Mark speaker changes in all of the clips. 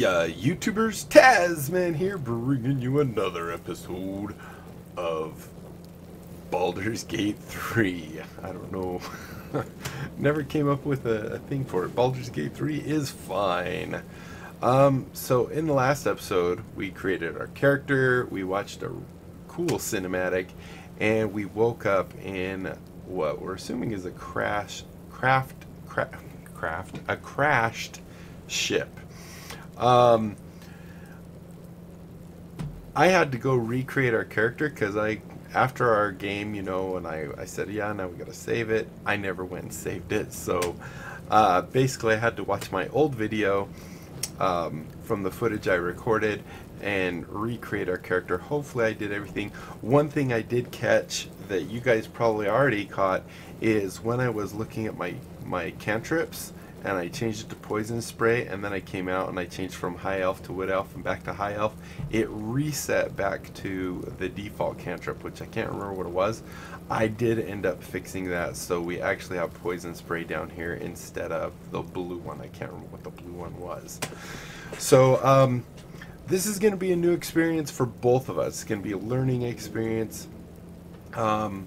Speaker 1: ya YouTubers? Tazzmann here bringing you another episode of Baldur's Gate 3. I don't know. Never came up with a, a, thing for it. Baldur's Gate 3 is fine. Um, so in the last episode, we created our character, we watched a cool cinematic, and we woke up in what we're assuming is a crash, craft, cra craft, a crashed ship. Um, I had to go recreate our character because I, after our game, you know, and I, I said, yeah, now we got to save it. I never went and saved it. So uh, basically, I had to watch my old video um, from the footage I recorded and recreate our character. Hopefully, I did everything. One thing I did catch that you guys probably already caught is when I was looking at my, my cantrips and I changed it to poison spray and then I came out and I changed from high elf to wood elf and back to high elf. It reset back to the default cantrip which I can't remember what it was. I did end up fixing that so we actually have poison spray down here instead of the blue one. I can't remember what the blue one was. So um, this is going to be a new experience for both of us. It's going to be a learning experience um,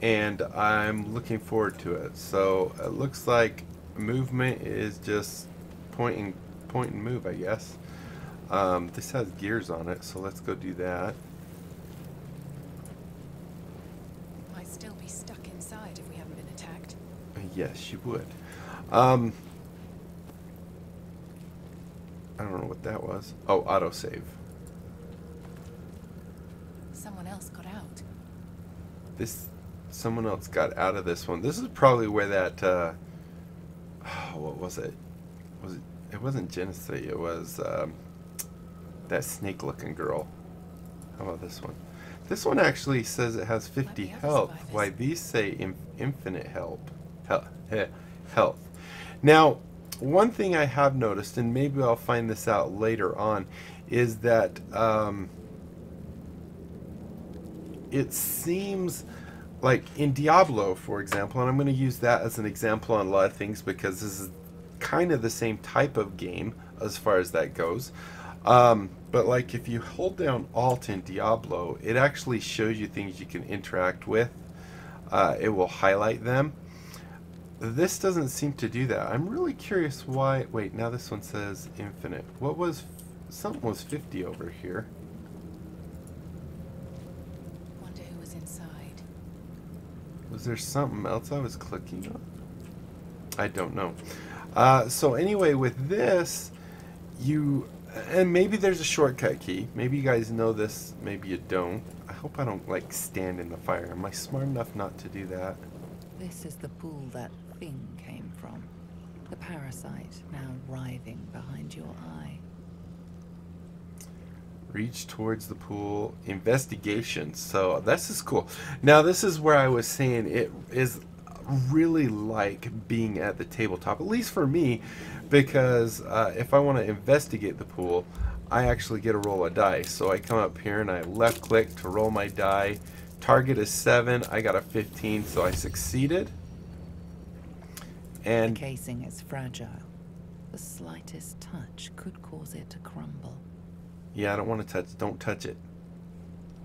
Speaker 1: and I'm looking forward to it. So it looks like movement is just point and, point and move, I guess. Um, this has gears on it, so let's go do that.
Speaker 2: Might still be stuck inside if we haven't been attacked.
Speaker 1: Yes, you would. Um, I don't know what that was. Oh, autosave.
Speaker 2: Someone else got out.
Speaker 1: This, someone else got out of this one. This is probably where that, uh, oh, what was it? Was it? It wasn't Genesee. It was um, that snake-looking girl. How about this one? This one actually says it has 50 health. Why these say in, infinite help, health. Now, one thing I have noticed, and maybe I'll find this out later on, is that um, it seems like in Diablo, for example, and I'm going to use that as an example on a lot of things because this is kind of the same type of game as far as that goes. Um, but like if you hold down Alt in Diablo, it actually shows you things you can interact with. Uh, it will highlight them. This doesn't seem to do that. I'm really curious why. Wait, now this one says infinite. What was something was 50 over here? Was there something else I was clicking on? I don't know. Uh, so anyway, with this, you, and maybe there's a shortcut key. Maybe you guys know this, maybe you don't. I hope I don't, like, stand in the fire. Am I smart enough not to do that?
Speaker 3: This is the pool that thing came from. The parasite now writhing behind your eye.
Speaker 1: Reach towards the pool. Investigation. So this is cool. Now this is where I was saying it is really like being at the tabletop, at least for me, because uh, if I want to investigate the pool, I actually get a roll of dice. So I come up here and I left click to roll my die. Target is 7. I got a 15, so I succeeded.
Speaker 3: And the casing is fragile. The slightest touch could cause it to crumble.
Speaker 1: Yeah, I don't want to touch. Don't touch it.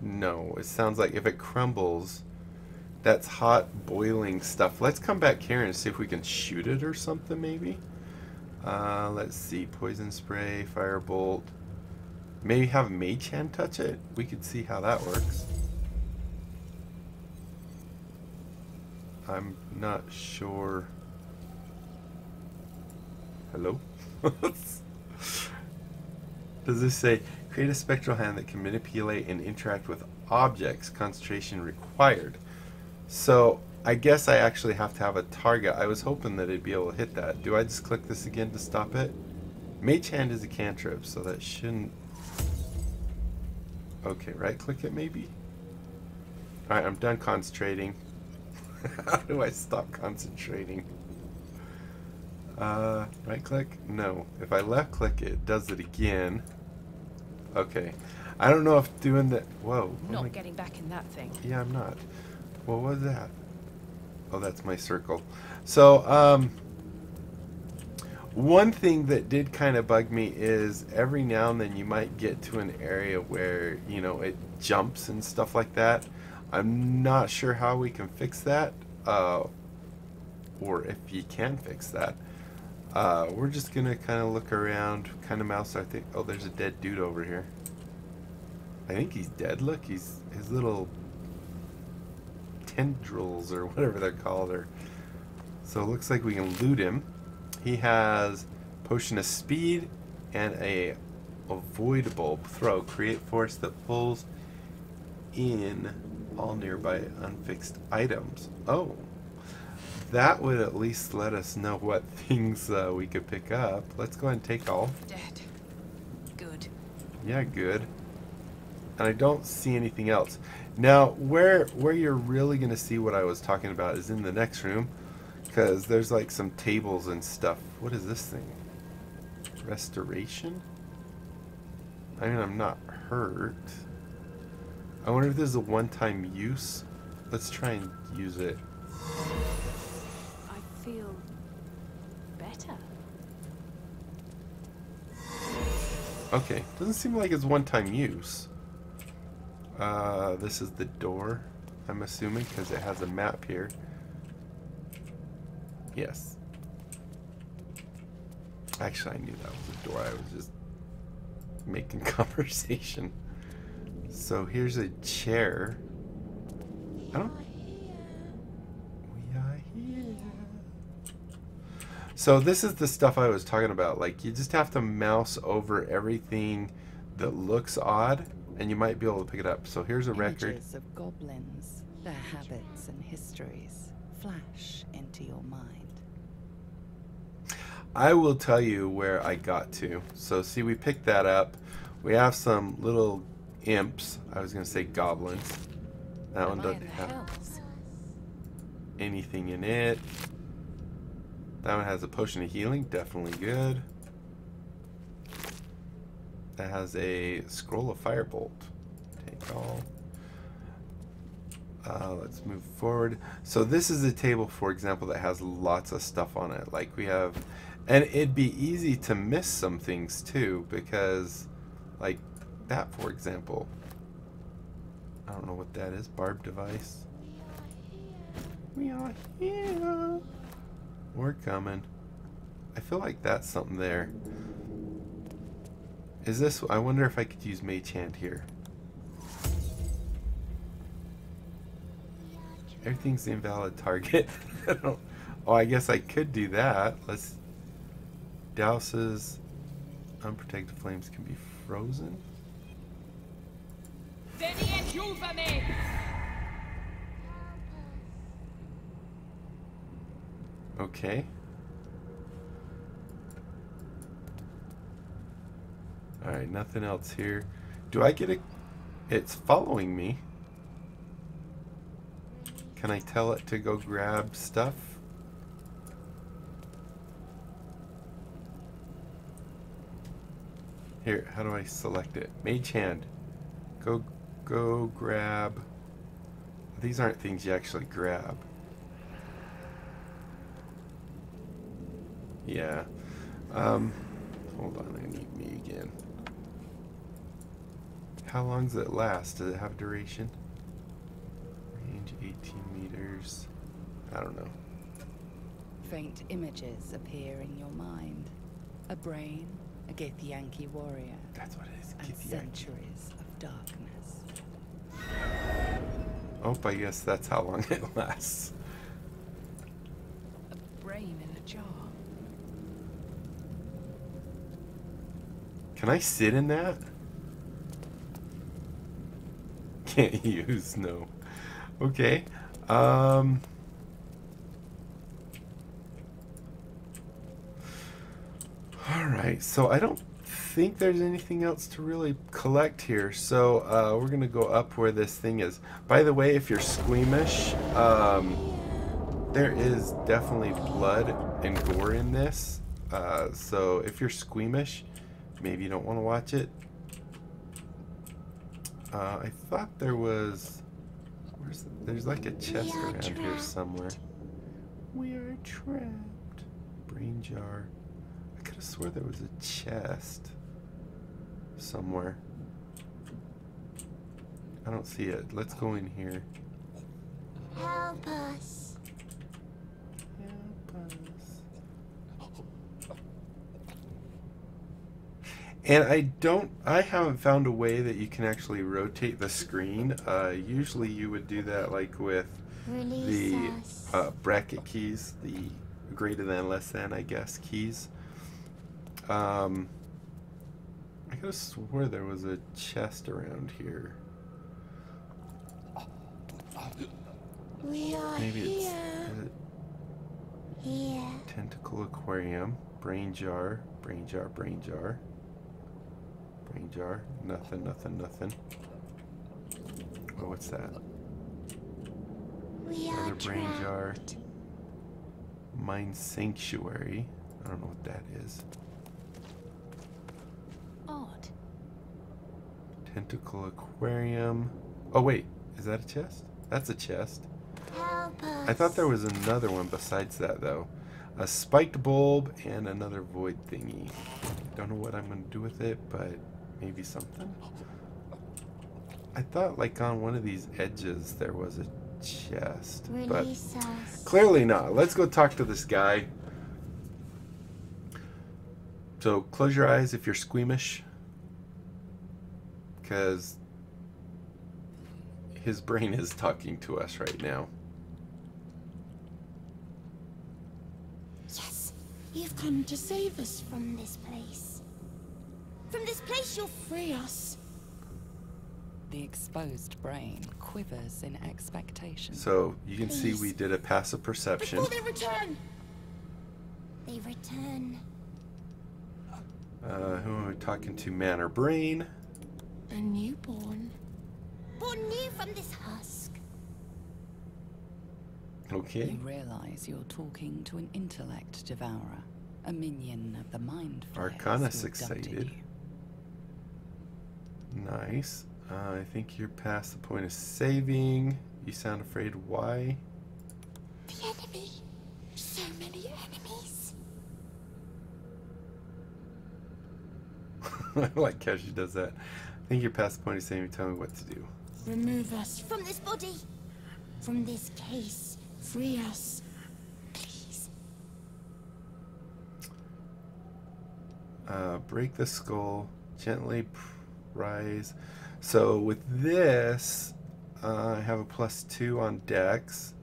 Speaker 1: No, it sounds like if it crumbles, that's hot boiling stuff. Let's come back here and see if we can shoot it or something maybe. Uh, let's see. Poison spray, firebolt. Maybe have Mage Hand touch it. We could see how that works. I'm not sure. Hello? Does this say Create a spectral hand that can manipulate and interact with objects. Concentration required. So I guess I actually have to have a target. I was hoping that it'd be able to hit that. Do I just click this again to stop it? Mage Hand is a cantrip, so that shouldn't... Okay, right click it maybe? Alright, I'm done concentrating. How do I stop concentrating? Uh, right click? No. If I left click it, it does it again. Okay. I don't know if doing that... Whoa.
Speaker 2: Not getting back in that thing.
Speaker 1: Yeah, I'm not. What was that? Oh, that's my circle. So, um... One thing that did kind of bug me is every now and then you might get to an area where, you know, it jumps and stuff like that. I'm not sure how we can fix that, uh, or if you can fix that. Uh, we're just gonna kind of look around, kind of mouse. I think. Oh, there's a dead dude over here. I think he's dead. Look, he's his little tendrils or whatever they're called. Or so it looks like we can loot him. He has potion of speed and a avoidable throw. Create force that pulls in all nearby unfixed items. Oh, that would at least let us know what things uh, we could pick up. Let's go ahead and take all.
Speaker 2: Dead. Good.
Speaker 1: Yeah, good. And I don't see anything else. Now, where where you're really going to see what I was talking about is in the next room. Because there's like some tables and stuff. What is this thing? Restoration? I mean, I'm not hurt. I wonder if this is a one-time use. Let's try and use it. Okay, doesn't seem like it's one-time use. Uh, this is the door, I'm assuming, because it has a map here. Yes. Actually, I knew that was a door. I was just making conversation. So here's a chair. I don't. We are here. So this is the stuff I was talking about. Like you just have to mouse over everything that looks odd, and you might be able to pick it up. So here's a record.
Speaker 3: Of goblins, their habits and histories flash into your mind.
Speaker 1: I will tell you where I got to. So see, we picked that up. We have some little imps. I was gonna say goblins. That one
Speaker 2: Am in
Speaker 1: doesn't have anything in it. That one has a potion of healing, definitely good. That has a scroll of firebolt. Take all. Uh, let's move forward. So this is a table, for example, that has lots of stuff on it. Like we have, and it'd be easy to miss some things too, because, like that, for example. I don't know what that is. Barb device. We are here. We're coming. I feel like that's something there. Is this? I wonder if I could use Mage Hand here. Everything's the invalid target. I don't, oh, I guess I could do that. Let's. Douses. Unprotected flames can be frozen. Okay. Alright, nothing else here. Do I get a... It's following me. Can I tell it to go grab stuff? Here, how do I select it? Mage hand. Go, go grab. These aren't things you actually grab. Yeah. Um, hold on, I need me again. How long does it last? Does it have duration? Range 18 meters. I don't know.
Speaker 3: Faint images appear in your mind. A brain, a Githyanki warrior,
Speaker 1: That's what it is.
Speaker 3: and
Speaker 1: Githyanki.
Speaker 3: centuries of darkness.
Speaker 1: Oh, I guess that's how long it lasts.
Speaker 2: A brain in a jar.
Speaker 1: Can I sit in that? Can't use, no. Okay. Um. Alright, so I don't think there's anything else to really collect here. So uh, we're going to go up where this thing is. By the way, if you're squeamish, um, there is definitely blood and gore in this. Uh, so if you're squeamish, maybe you don't want to watch it. Uh, I thought there was. Where's the, there's like a chest around here somewhere. We are trapped. Brain jar. I could have swore there was a chest somewhere. I don't see it. Let's go in here.
Speaker 4: Help us.
Speaker 1: And I don't, I haven't found a way that you can actually rotate the screen. Uh, usually you would do that like with
Speaker 4: Release
Speaker 1: the uh, bracket keys, the greater than, less than, I guess, keys. Um, I could have swore there was a chest around here.
Speaker 4: we are
Speaker 1: Maybe it's
Speaker 4: here.
Speaker 1: is it
Speaker 4: Here.
Speaker 1: tentacle aquarium, brain jar, brain jar, brain jar, jar. Nothing, nothing, nothing. Oh, what's that?
Speaker 4: We
Speaker 1: Another
Speaker 4: are
Speaker 1: brain jar.
Speaker 4: trapped.
Speaker 1: Mind sanctuary. I don't know what that is.
Speaker 5: Odd.
Speaker 1: Tentacle aquarium. Oh wait, is that a chest? That's a chest.
Speaker 4: Help us.
Speaker 1: I thought there was another one besides that though. A spiked bulb and another void thingy. Don't know what I'm gonna do with it, but maybe something. I thought like on one of these edges there was a chest, but clearly not. Let's go talk to this guy. So close your eyes if you're squeamish, because his brain is talking to us right now.
Speaker 4: Yes, you've come to save us from this place. From this place, you'll free us.
Speaker 3: The exposed brain quivers in expectation.
Speaker 1: So you can see we did a passive perception.
Speaker 4: Before they return. They return.
Speaker 1: Uh, who am I talking to? Man or brain?
Speaker 4: A newborn. Born new from this husk.
Speaker 1: Okay.
Speaker 3: You realize you're talking to an intellect devourer, a minion of the mind flayers
Speaker 1: Arcanus
Speaker 3: who
Speaker 1: excited.
Speaker 3: you.
Speaker 1: Nice. Uh, I think you're past the point of saving. You sound afraid. Why?
Speaker 4: The enemy. So many enemies.
Speaker 1: I like how she does that. I think you're past the point of saving. Tell me what to do.
Speaker 4: Remove us from this body. From this case. Free us. Please.
Speaker 1: Uh, break the skull. Gently prise. So with this, uh, I have a plus two on dex.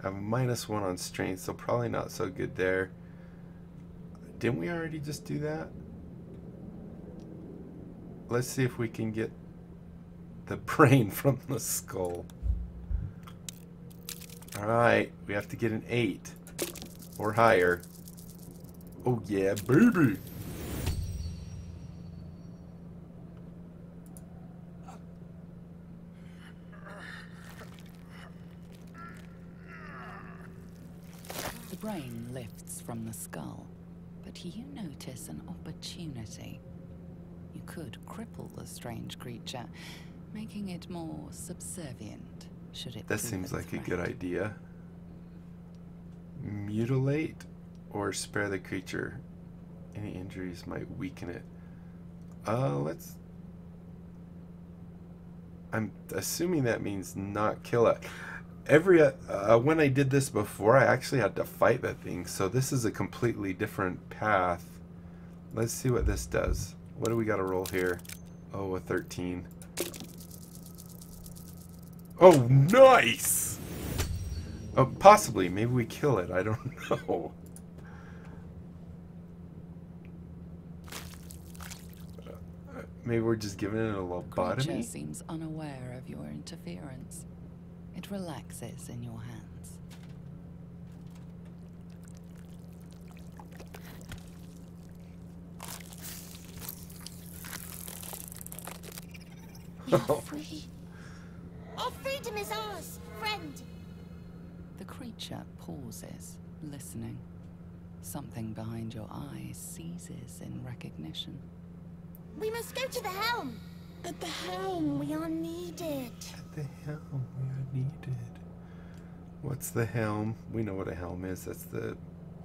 Speaker 1: I have a minus one on strength, so probably not so good there. Didn't we already just do that? Let's see if we can get the brain from the skull. Alright, we have to get an 8 or higher. Oh yeah, baby!
Speaker 3: The brain lifts from the skull, but you notice an opportunity. You could cripple the strange creature, making it more subservient, should it
Speaker 1: That
Speaker 3: prove
Speaker 1: seems like a good idea. Mutilate or spare the creature. Any injuries might weaken it. Uh, let's. I'm assuming that means not kill it. Every uh, uh, when I did this before, I actually had to fight that thing. So this is a completely different path. Let's see what this does. What do we got to roll here? Oh, a 13. Oh, nice! Oh, possibly. Maybe we kill it. I don't know. Maybe we're just giving it a
Speaker 3: The creature
Speaker 1: lobotomy?
Speaker 3: seems unaware of your interference. It relaxes in your hands.
Speaker 4: We are free. Our freedom is ours, friend.
Speaker 3: The creature pauses, listening. Something behind your eyes seizes in recognition.
Speaker 4: We must go to the helm. At the helm, we are needed.
Speaker 1: At the helm, we are needed. What's the helm? We know what a helm is. That's the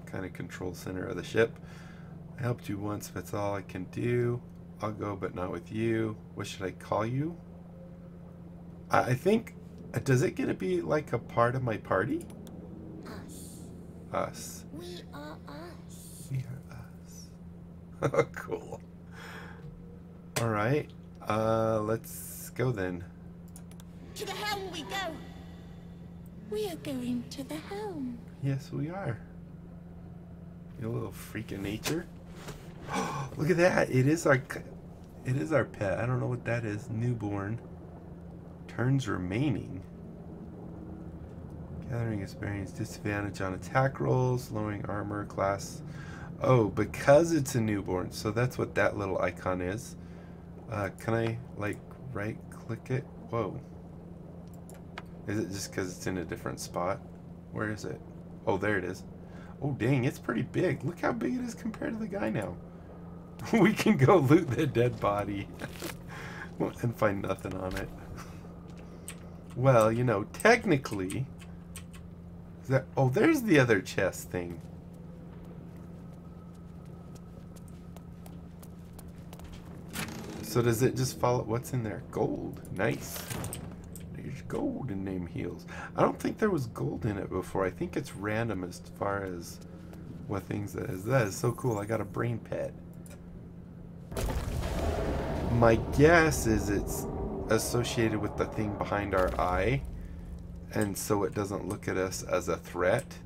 Speaker 1: kind of control center of the ship. I helped you once, that's all I can do. I'll go, but not with you. What should I call you? I, think, uh, does it get to be like a part of my party?
Speaker 4: Us.
Speaker 1: Us.
Speaker 4: We are us.
Speaker 1: We are us. Oh cool. All right. Uh, let's go then.
Speaker 4: To the helm we go. We are going to the helm.
Speaker 1: Yes, we are. You little freak of nature. Look at that! It is our, it is our pet. I don't know what that is. Newborn. Turns remaining. Gathering experience, disadvantage on attack rolls, lowering armor class. Oh, because it's a newborn. So that's what that little icon is. Uh, can I like right click it? Whoa. Is it just because it's in a different spot? Where is it? Oh, there it is. Oh, dang, it's pretty big. Look how big it is compared to the guy now. we can go loot the dead body and find nothing on it. Well, you know, technically... That, oh, there's the other chest thing. So does it just follow what's in there? Gold. Nice. There's gold in name heals. I don't think there was gold in it before. I think it's random as far as what things that is. That is so cool. I got a brain pet. My guess is it's associated with the thing behind our eye, and so it doesn't look at us as a threat.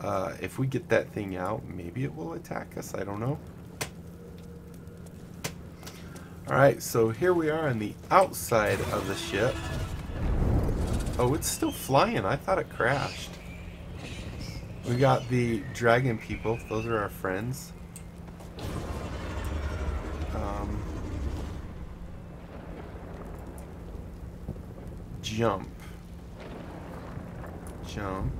Speaker 1: Uh, if we get that thing out, maybe it will attack us. I don't know. Alright, so here we are on the outside of the ship. Oh, it's still flying. I thought it crashed. We got the dragon people. Those are our friends. Um, jump. Jump.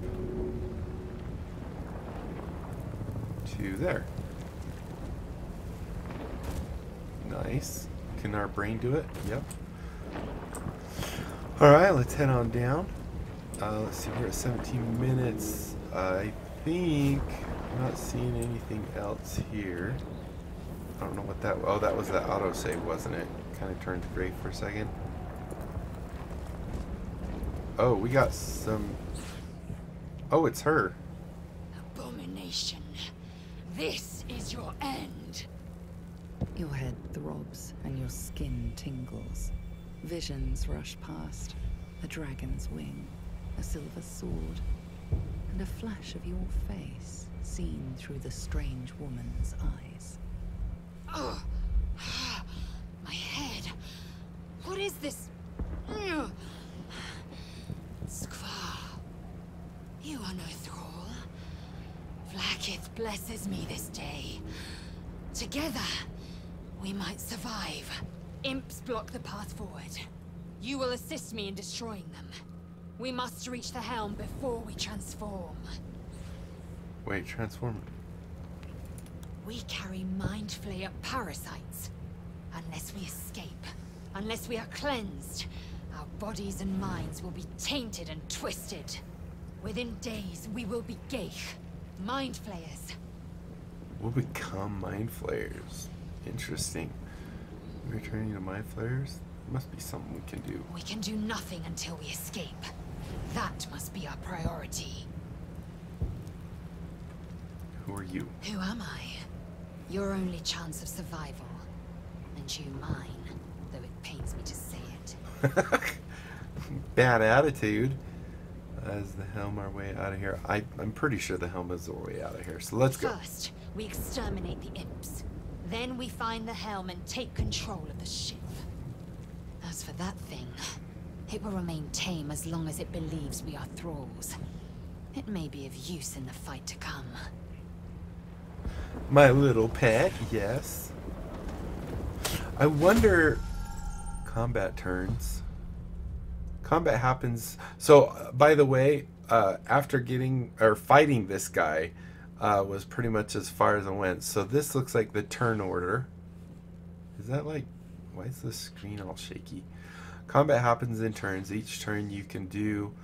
Speaker 1: To there. Nice. Can our brain do it? Yep. Alright, let's head on down. Uh, let's see, we're at 17 minutes. I think I'm not seeing anything else here. I don't know what that Oh, that was the autosave, wasn't it? Kind of turned gray for a second. Oh, we got some... Oh, it's her.
Speaker 2: Abomination. This is your end.
Speaker 3: Your head throbs and your skin tingles. Visions rush past. A dragon's wing, a silver sword, and a flash of your face seen through the strange woman's eyes.
Speaker 2: Oh, my head. What is this? Ugh. Tsk'va, you are no thrall. Vlaakith blesses me this day. Together, we might survive. Imps block the path forward. You will assist me in destroying them. We must reach the helm before we transform.
Speaker 1: Wait, transform.
Speaker 2: We carry Mind Flayer parasites. Unless we escape, unless we are cleansed, our bodies and minds will be tainted and twisted. Within days, we will be ghaik, Mind Flayers.
Speaker 1: We'll become mind flayers. Interesting. Returning to mind flayers? Must be something we can do.
Speaker 2: We can do nothing until we escape. That must be our priority.
Speaker 1: Who are you?
Speaker 2: Who am I? Your only chance of survival. And you mine, though it pains me to say it.
Speaker 1: Bad attitude. As the helm our way out of here. I, I'm pretty sure the helm is our way out of here. So let's go.
Speaker 2: First, we exterminate the imps. Then we find the helm and take control of the ship. As for that thing, it will remain tame as long as it believes we are thralls. It may be of use in the fight to come.
Speaker 1: My little pet, yes. I wonder. Combat turns. Combat happens. So, uh, by the way, uh, after getting or fighting this guy, uh, was pretty much as far as I went. So this looks like the turn order. Is that like? Why is the screen all shaky? Combat happens in turns. Each turn you can do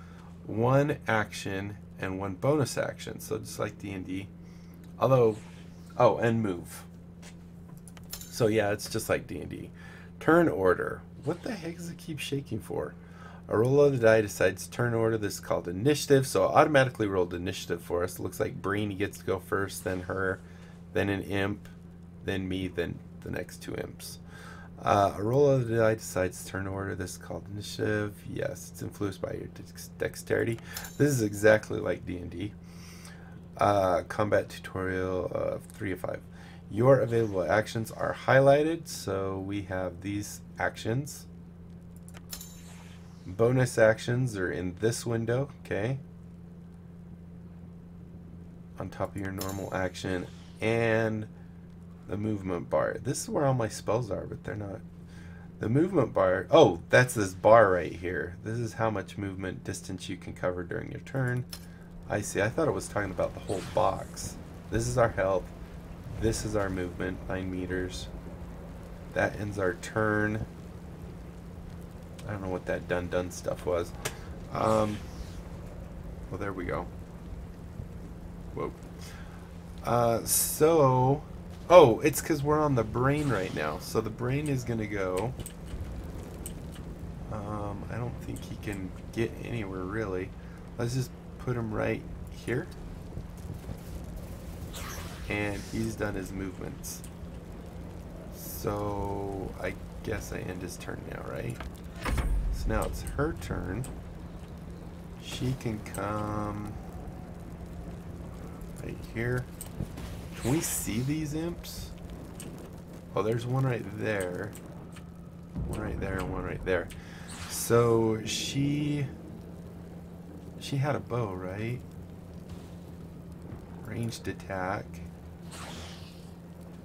Speaker 1: one action and one bonus action. So just like D and D. Although Oh, and move. So yeah, it's just like D&D. Turn order. What the heck does it keep shaking for? A roll of the die decides turn order. This is called initiative. So automatically rolled initiative for us. Looks like Brainy gets to go first, then her, then an imp, then me, then the next two imps. Uh, a roll of the die decides turn order. This is called initiative. Yes, it's influenced by your dex- dexterity. This is exactly like D&D. Uh, combat tutorial of 3 of 5. Your available actions are highlighted, so we have these actions. Bonus actions are in this window, okay? On top of your normal action, and the movement bar. This is where all my spells are, but they're not. The movement bar, oh, that's this bar right here. This is how much movement distance you can cover during your turn. I see. I thought it was talking about the whole box. This is our health. This is our movement, 9 meters. That ends our turn. I don't know what that done done stuff was. Um, well, there we go. Whoa. Uh, so, oh, it's because we're on the brain right now. So the brain is going to go. Um, I don't think he can get anywhere really. Let's just put him right here. And he's done his movements. So I guess I end his turn now, right? So now it's her turn. She can come right here. Can we see these imps? Oh, there's one right there. One right there and one right there. So she she had a bow, right? Ranged attack.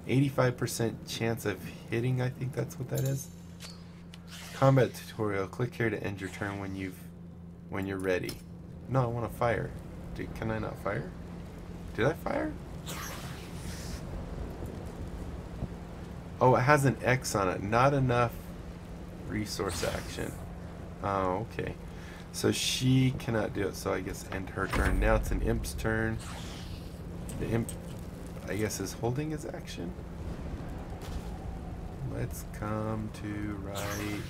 Speaker 1: 85% chance of hitting, I think that's what that is. Combat tutorial. Click here to end your turn when you've when you're ready. No, I want to fire. Can I not fire? Did I fire? Oh, it has an X on it. Not enough resource action. Oh, okay. So she cannot do it, so I guess end her turn. Now it's an imp's turn. The imp, I guess, is holding his action. Let's come to right.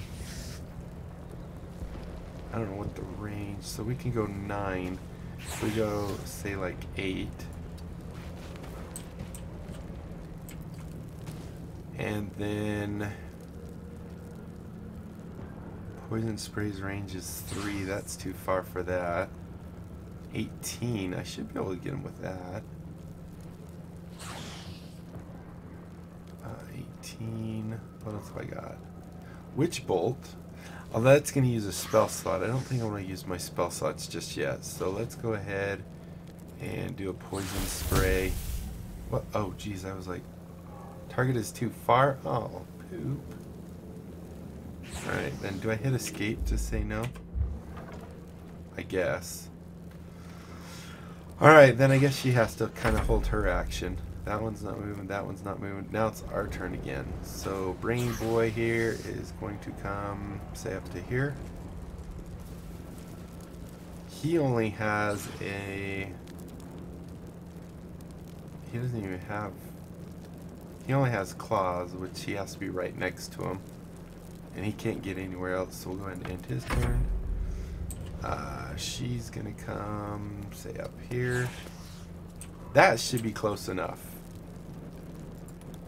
Speaker 1: I don't know what the range. So we can go nine. If we go, say, like eight. And then poison sprays range is three. That's too far for that. 18. I should be able to get him with that. Uh, 18. What else have I got? Witch Bolt. Oh, that's going to use a spell slot. I don't think I want to use my spell slots just yet. So let's go ahead and do a poison spray. What? Oh, geez. I was like, target is too far. Oh, poop. Alright, then do I hit escape to say no? I guess. Alright, then I guess she has to kind of hold her action. That one's not moving, that one's not moving. Now it's our turn again. So Brain Boy here is going to come, say up to here. He only has a... He doesn't even have... He only has claws, which he has to be right next to him. And he can't get anywhere else, so we'll go ahead and end his turn. Uh, she's gonna come, say up here. That should be close enough.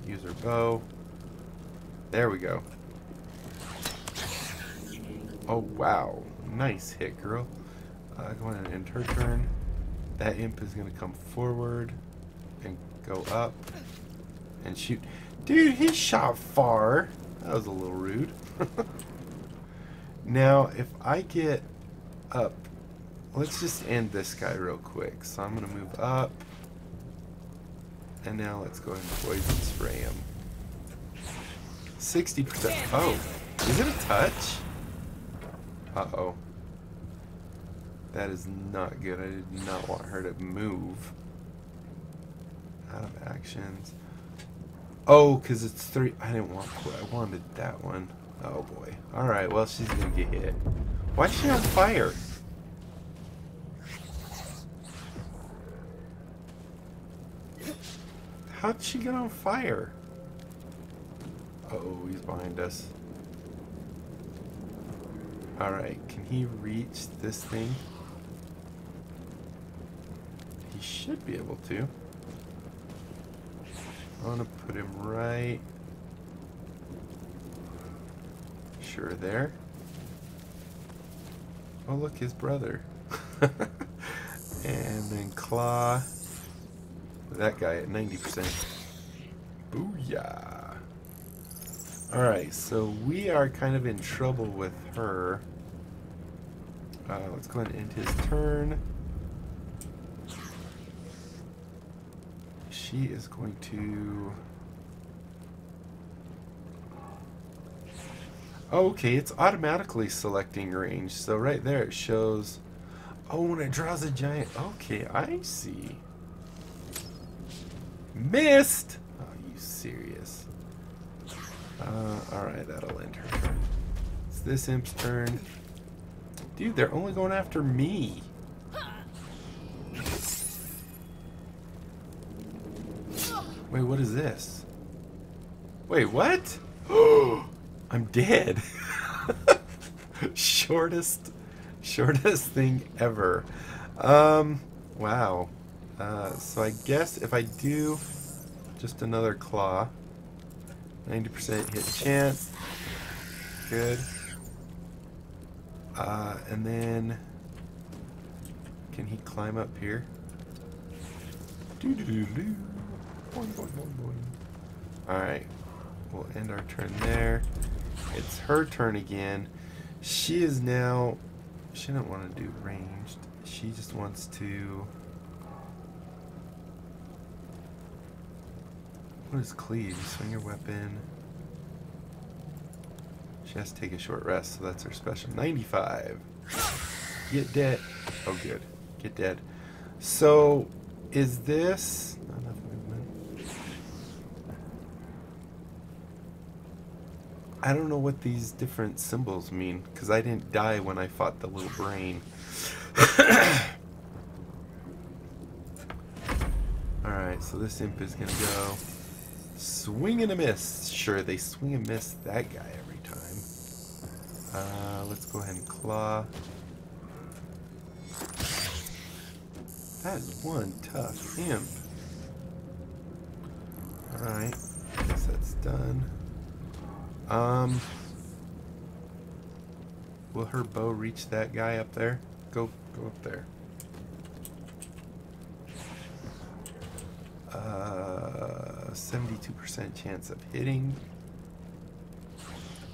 Speaker 1: Use her bow. There we go. Oh, wow. Nice hit, girl. Uh, go ahead and end her turn. That imp is going to come forward and go up and shoot. Dude, he shot far. That was a little rude. now, if I get up, let's just end this guy real quick. So I'm going to move up. And now let's go ahead and poison spray him. 60%. Oh, is it a touch? Uh-oh. That is not good. I did not want her to move. Out of actions. Oh, because it's three. I didn't want. I wanted that one. Oh boy. All right. Well, she's gonna get hit. Why is she on fire? How'd she get on fire? Uh oh, he's behind us. Alright, can he reach this thing? He should be able to. I want to put him right. Sure, there. Oh, look, his brother. and then Claw. That guy at 90%. Booyah. Alright, so we are kind of in trouble with her. Uh, let's go ahead and end his turn. She is going to... Okay, it's automatically selecting range. So right there it shows... Oh, when it draws a giant... Okay, I see. Missed! Oh, you serious? Uh, alright, that'll end her turn. It's this imp's turn. Dude, they're only going after me. Wait, what is this? Wait, what? I'm dead. shortest, shortest thing ever. Um, wow. Uh, so I guess if I do just another claw, 90% hit chance. Good. Uh, and then can he climb up here? Alright. We'll end our turn there. It's her turn again. She is now... She doesn't want to do ranged. She just wants to... What is cleave? Swing your weapon. She has to take a short rest, so that's her special. 95. Get dead. Oh, good. Get dead. So, is this... Not enough movement. I don't know what these different symbols mean, because I didn't die when I fought the little brain. Alright, so this imp is going to go swing and a miss. Sure, they swing and miss that guy every time. Uh, let's go ahead and claw. That is one tough imp. Alright, guess that's done. Um, will her bow reach that guy up there? Go, go up there. Uh, 72% chance of hitting.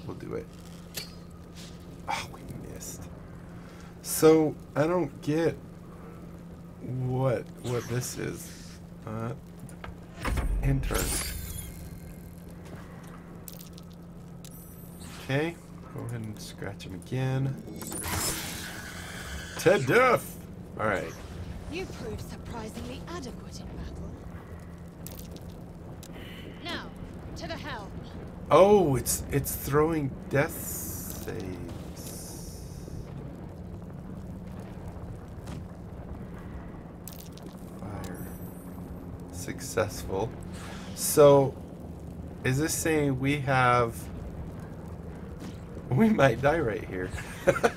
Speaker 1: We'll do it. Oh, we missed. So, I don't get what what this is. Uh, enter. Okay, go ahead and scratch him again. To death! Alright.
Speaker 2: You proved surprisingly adequate in battle. Now, to the helm.
Speaker 1: Oh, it's it's throwing death saves. Fire. Successful. So, is this saying we have... We might die right here.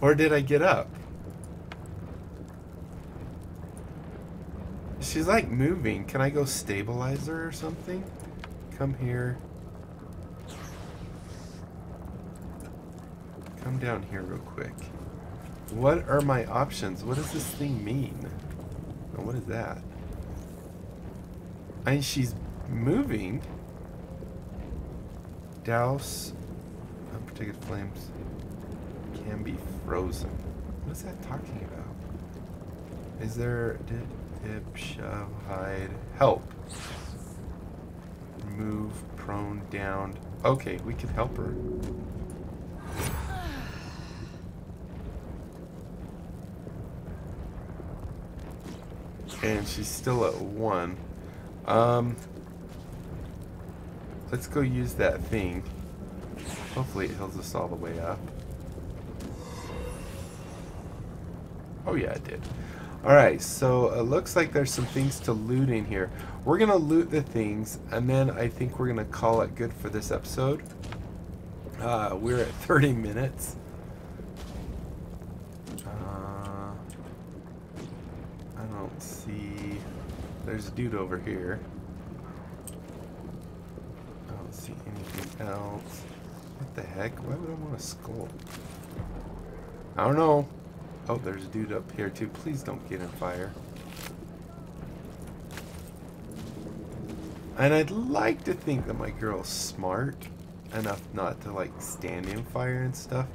Speaker 1: or did I get up? She's like moving. Can I go stabilize her or something? Come here. Come down here real quick. What are my options? What does this thing mean? Oh, what is that? Mean, she's moving. Douse unprotected flames can be frozen. What is that talking about? Is there did hip shove hide help? Move prone down. Okay, we can help her. And she's still at one. Um, let's go use that thing. Hopefully it heals us all the way up. Oh yeah, it did. Alright, so it looks like there's some things to loot in here. We're going to loot the things, and then I think we're going to call it good for this episode. Uh, we're at 30 minutes. Uh, I don't see... There's a dude over here. I don't see anything else. What the heck? Why would I want a skull? I don't know. Oh, there's a dude up here too. Please don't get in fire. And I'd like to think that my girl's smart enough not to like stand in fire and stuff.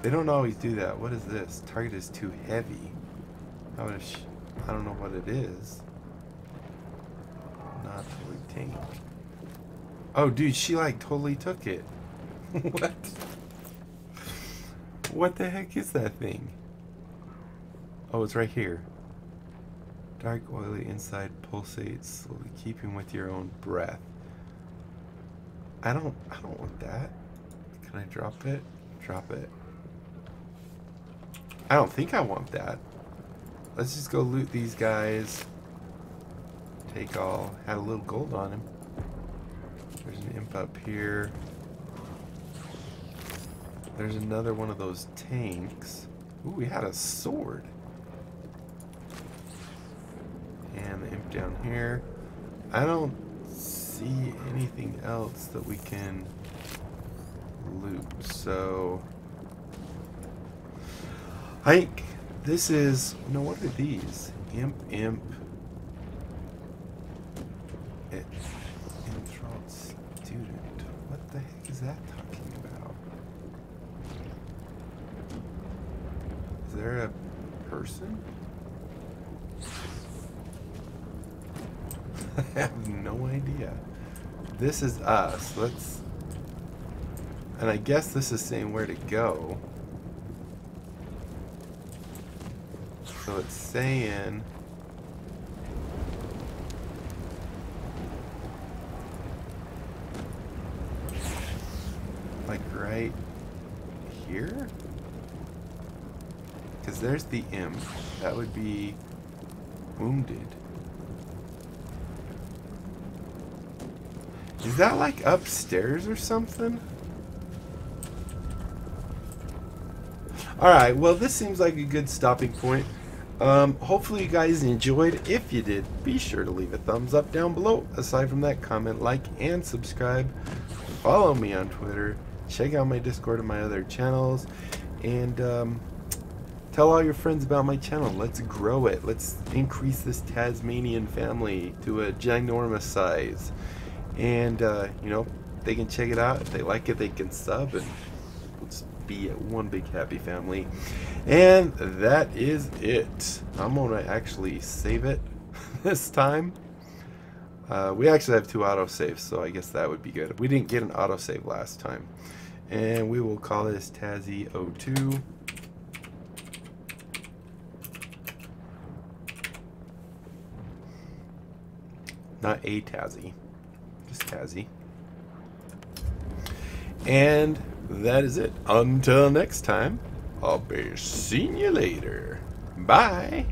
Speaker 1: They don't always do that. What is this? Target is too heavy. How would I, I don't know what it is. Not totally tank. Oh, dude, she like totally took it. what? What the heck is that thing? Oh, it's right here. Dark, oily inside pulsates, slowly keeping with your own breath. I don't, I don't want that. Can I drop it? Drop it. I don't think I want that. Let's just go loot these guys. Take all. Had a little gold on him. There's an imp up here. There's another one of those tanks. Ooh, we had a sword. Imp down here. I don't see anything else that we can loot, so... I think this is... No, what are these? Imp, imp... It, enthralled student. What the heck is that talking about? Is there a person? I have no idea. This is us. Let's... And I guess this is saying where to go. So it's saying... Like right here? Because there's the imp. That would be wounded. Is that like upstairs or something? Alright, well this seems like a good stopping point. Um, hopefully you guys enjoyed. If you did, be sure to leave a thumbs up down below. Aside from that, comment, like, and subscribe. Follow me on Twitter. Check out my Discord and my other channels. And um, tell all your friends about my channel. Let's grow it. Let's increase this Tasmanian family to a ginormous size and uh, you know they can check it out. If they like it they can sub and let's be one big happy family. And that is it. I'm gonna actually save it this time. Uh, we actually have two autosaves so i guess that would be good. We didn't get an autosave last time. And we will call this tazzy 02 not a Tazzy. Just And that is it. Until next time, I'll be seeing you later. Bye.